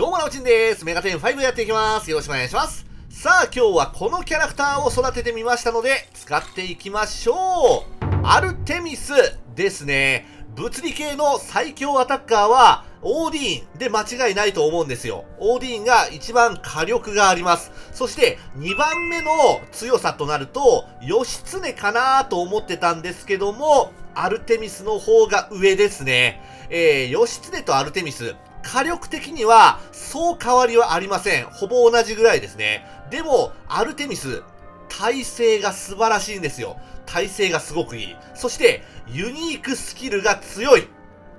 どうも、なおちんです。メガテン5やっていきます。よろしくお願いします。さあ、今日はこのキャラクターを育ててみましたので、使っていきましょう。アルテミスですね。物理系の最強アタッカーは、オーディーンで間違いないと思うんですよ。オーディーンが一番火力があります。そして2番目の強さとなると、義経かなと思ってたんですけども、アルテミスの方が上ですね。えー、義経とアルテミス、火力的にはそう変わりはありません。ほぼ同じぐらいですね。でも、アルテミス、体勢が素晴らしいんですよ。体勢がすごくいい。そして、ユニークスキルが強い。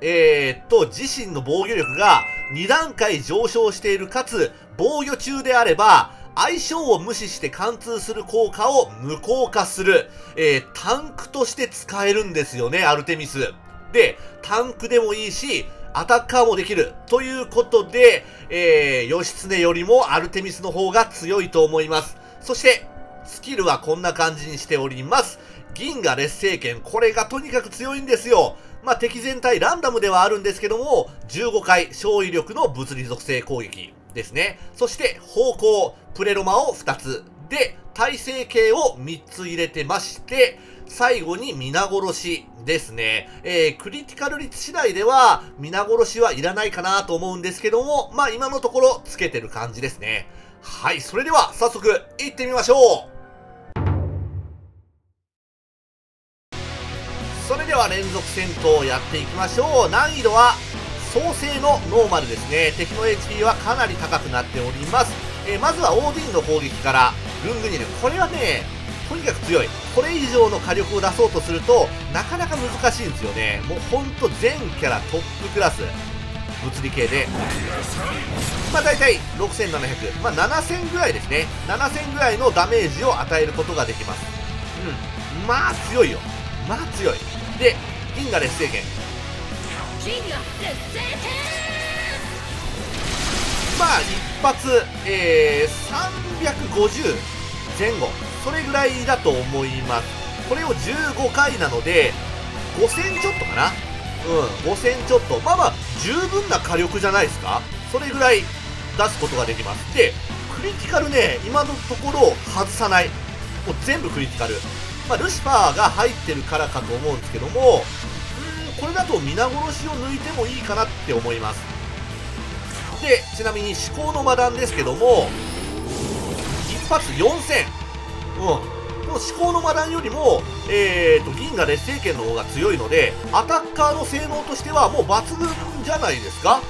えー、っと、自身の防御力が2段階上昇しているかつ、防御中であれば、相性を無視して貫通する効果を無効化する、えー、タンクとして使えるんですよね、アルテミス。で、タンクでもいいし、アタッカーもできる。ということで、えー、義経よりもアルテミスの方が強いと思います。そして、スキルはこんな感じにしております。銀河劣勢剣。これがとにかく強いんですよ。まあ、敵全体ランダムではあるんですけども、15回勝利力の物理属性攻撃ですね。そして、方向、プレロマを2つ。で、耐性系を3つ入れてまして、最後に皆殺しですね。えー、クリティカル率次第では、皆殺しはいらないかなと思うんですけども、まあ今のところつけてる感じですね。はい、それでは早速行ってみましょう。それでは連続戦闘をやっていきましょう。難易度は創生のノーマルですね。敵の HP はかなり高くなっております、えー、まずはオーディンの攻撃から。ルングニルこれはねとにかく強い。これ以上の火力を出そうとするとなかなか難しいんですよね。もうほんと全キャラトップクラス物理系で。まあ大体6700まあ7000ぐらいですね。7000ぐらいのダメージを与えることができます。うん。まあ強いよ。まあ強い。で銀河劣勢剣。まあ一発、えー、350前後それぐらいだと思います。これを15回なので5000ちょっとかな？うん5000ちょっと。まあまあ十分な火力じゃないですか？それぐらい出すことができます。でクリティカルね今のところ外さない。もう全部クリティカル。まあ、ルシファーが入ってるからかと思うんですけども、これだと皆殺しを抜いてもいいかなって思います。で、ちなみに思考の魔弾ですけども、一発4000。うん。この思考の魔弾よりも、えーと、銀河劣勢圏の方が強いので、アタッカーの性能としてはもう抜群じゃないですか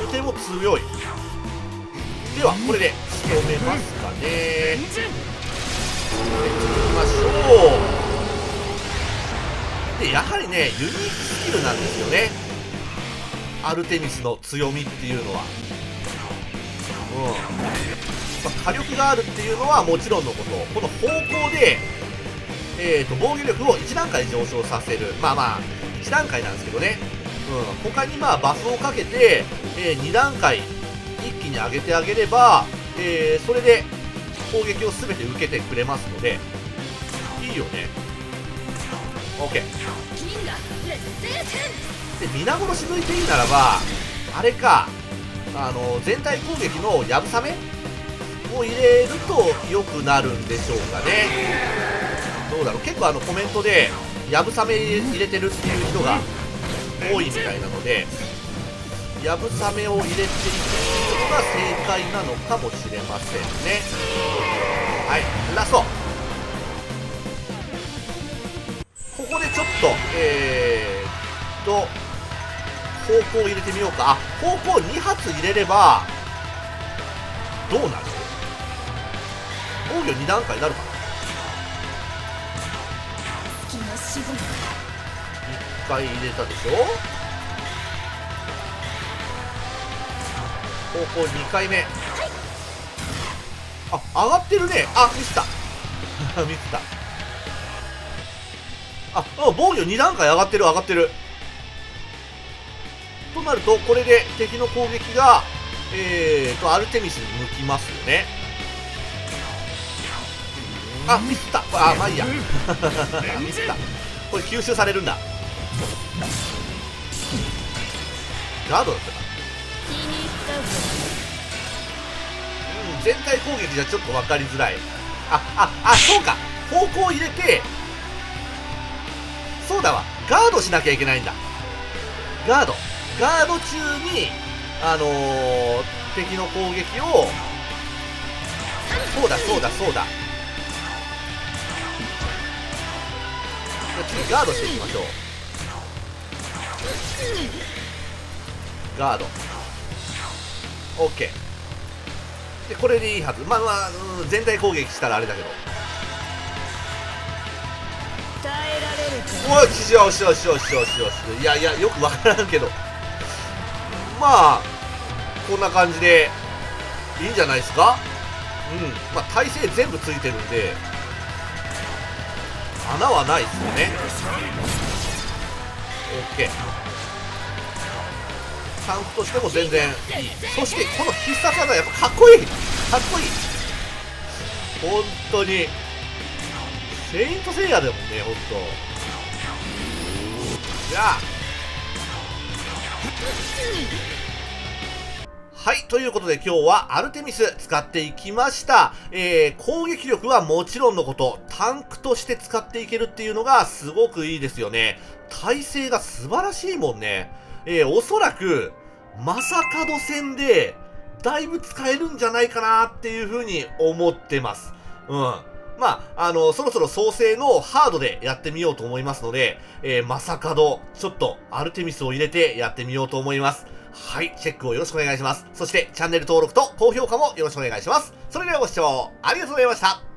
うん。とても強い。では、これで仕留めますかね。きましょうでやはりねユニークスキルなんですよねアルテミスの強みっていうのは。うん、まあ、火力があるっていうのはもちろんのこと。この方向でえーと、防御力を1段階上昇させる。まあまあ1段階なんですけどね、うん、他にまあバフをかけて、えー、2段階一気に上げてあげれば、えー、それで攻撃を全て受けてくれますので。いいよね。OK で皆殺し抜いていいならばあれかあの全体攻撃のやぶさめを入れると良くなるんでしょうかね。どうだろう。結構あのコメントでやぶさめ入れてるっていう人が多いみたいなのでやぶさめを入れていくのが正解なのかもしれませんね。はいラスト。ここでちょっとえー、っと方向入れてみようか。あ方向2発入れればどうなる？防御2段階になるかな？1回入れたでしょ？方向2回目。あ上がってるね。あミスった。ミスった。あ防御2段階上がってる上がってるとなるとこれで敵の攻撃がえーとアルテミスに向きますよね。あミスった。あまあいいや。ミスった。これ吸収されるんだ。ガードだったか。うん、全体攻撃じゃちょっと分かりづらい。あああそうか。方向を入れてそうだわ。ガードしなきゃいけないんだ。ガード。ガード中にあのー、敵の攻撃をそうだそうだそうだ。次ガードしていきましょう。ガード。OK でこれでいいはず。まあまあ、うん、全体攻撃したらあれだけど。およしよしよしよしよしよし。いやいやよくわからんけどまあこんな感じでいいんじゃないですか？うん。まあ耐性全部ついてるんで。穴はないですよね。OK タンクとしても全然いい。そしてこの必殺技やっぱかっこいい。かっこいい。本当に。セイントセイヤだもんね本当じゃあはい。ということで今日はアルテミス使っていきました。えー、攻撃力はもちろんのこと、タンクとして使っていけるっていうのがすごくいいですよね。体勢が素晴らしいもんね。えー、おそらく、マサカド戦で、だいぶ使えるんじゃないかなっていうふうに思ってます。うん。まあ、あの、そろそろ創生のハードでやってみようと思いますので、えー、マサカド、ちょっとアルテミスを入れてやってみようと思います。はい、チェックをよろしくお願いします。そして、チャンネル登録と高評価もよろしくお願いします。それではご視聴ありがとうございました。